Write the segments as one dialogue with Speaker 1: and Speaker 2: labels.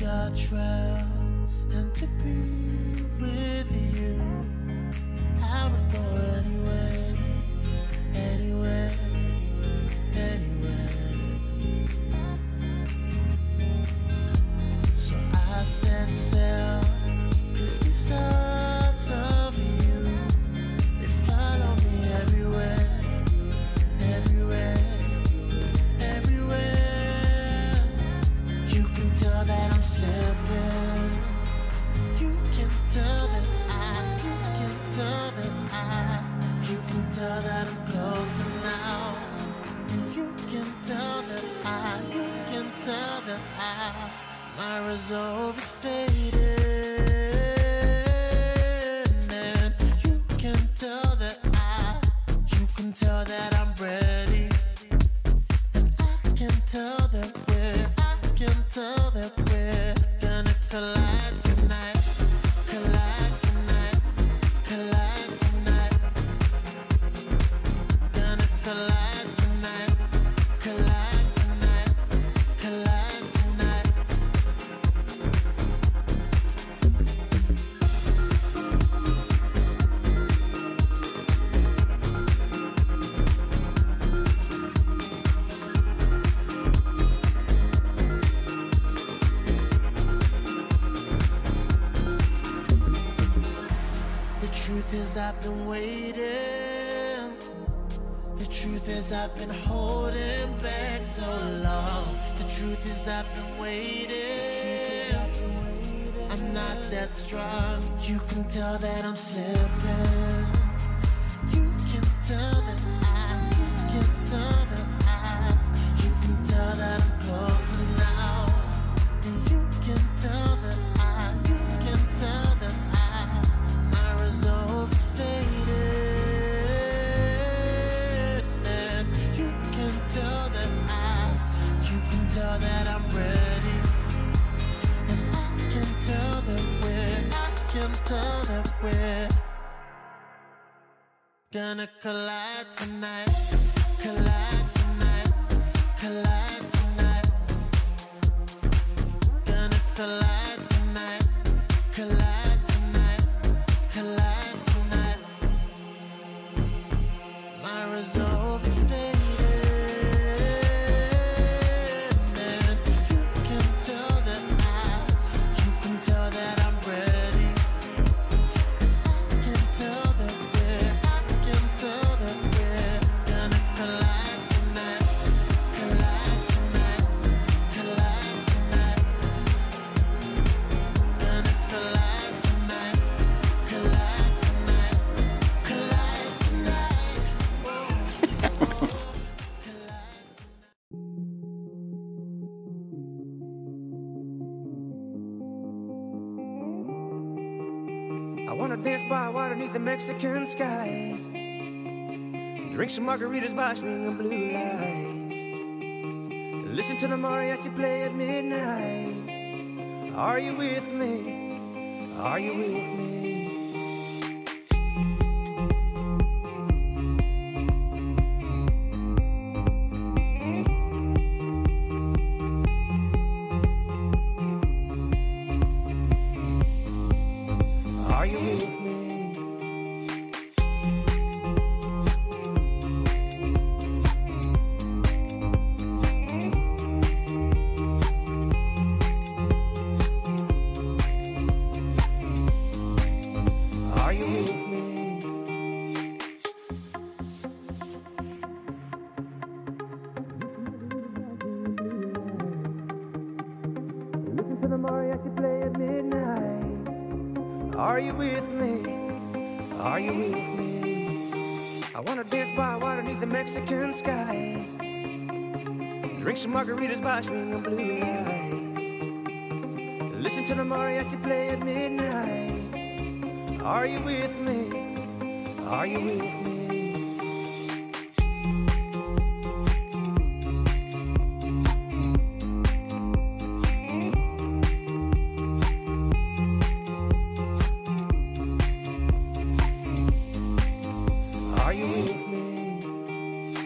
Speaker 1: your trail and to be with you. I would go anywhere. colors of his faded holding back so long. The truth is, I've been waiting. I'm not that strong. You can tell that I'm slipping. You can tell. we're gonna collide tonight, collide tonight, collide tonight, gonna collide.
Speaker 2: high water neath the Mexican sky. Drink some margaritas by swing of blue lights. Listen to the mariachi play at midnight. Are you with me? Are you with me? by water neath the Mexican sky. Drink some margaritas by swinging blue lights. Listen to the mariachi play at midnight. Are you with me? Are you with me?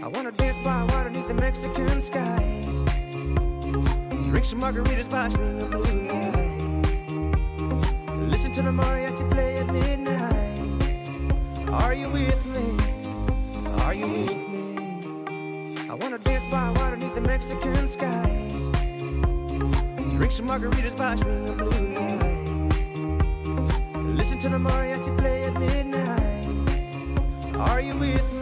Speaker 2: Wanna dance by water beneath the Mexican sky. Drink some margaritas string of blue lights. Listen to the mariachi play at midnight. Are you with me? Are you with me? I wanna dance by water beneath the Mexican sky. Drink some margaritas string of blue lights. Listen to the mariachi play at midnight. Are you with me?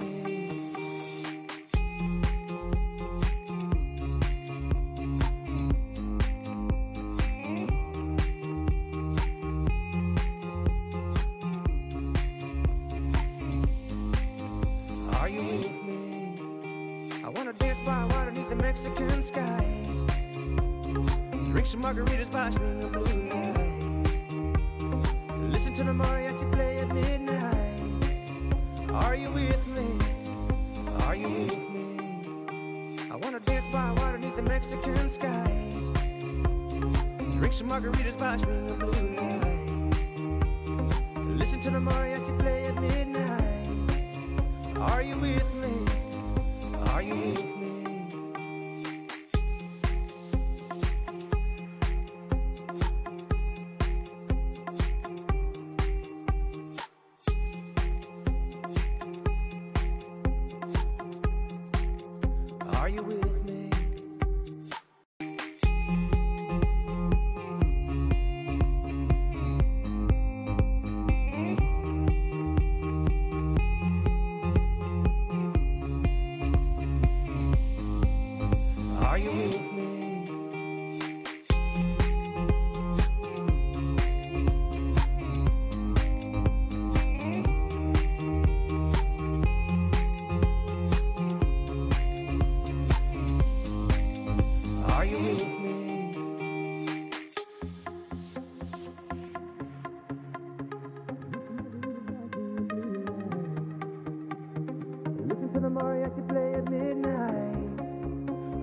Speaker 2: Margaritas by string of blue lights. Listen to the mariachi play at midnight. Are you with me? Are you with me? I wanna dance by water beneath the Mexican sky. Drink some margaritas by string of blue lights. Listen to the mariachi play at midnight. Are you with me? Are you with me? You with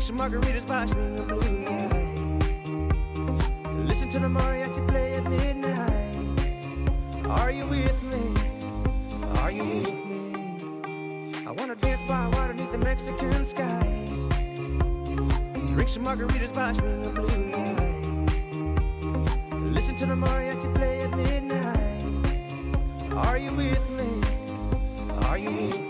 Speaker 2: Some margaritas string of blue lights. Listen to the mariachi play at midnight. Are you with me? Are you with me? I wanna dance by water beneath the Mexican sky. Drink some margaritas string of blue lights. Listen to the mariachi play at midnight. Are you with me? Are you with me?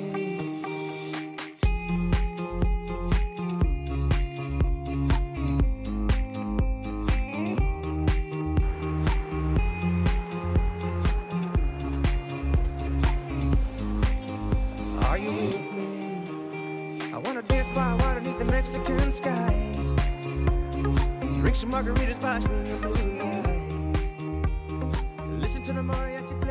Speaker 3: Mexican sky. Drink some margaritas, watch the moonlight. Listen to the mariachi play.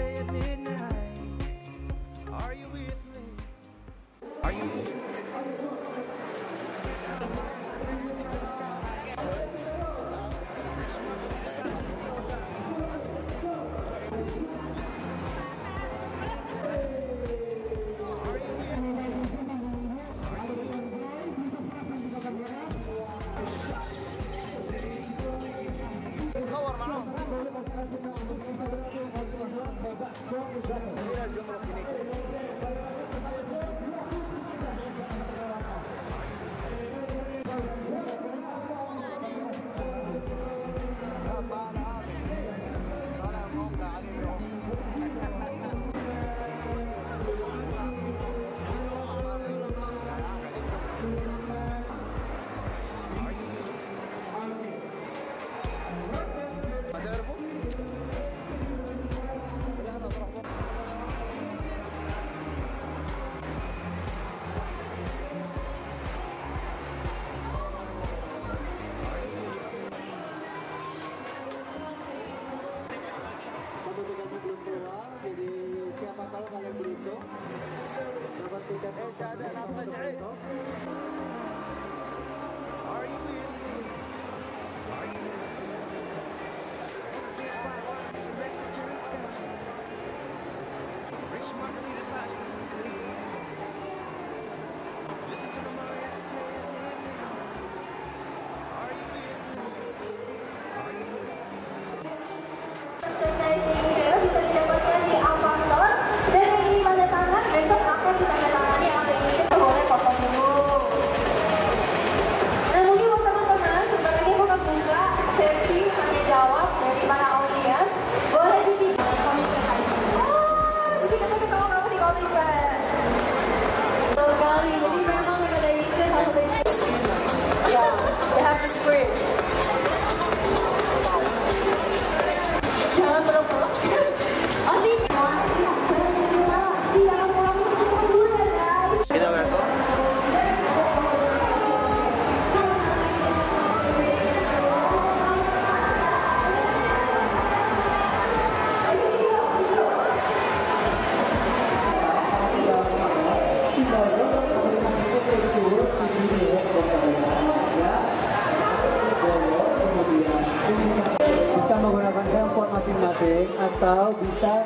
Speaker 2: جديدة إنشاء لنصر العيد. Baut.